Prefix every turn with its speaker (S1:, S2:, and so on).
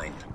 S1: mind.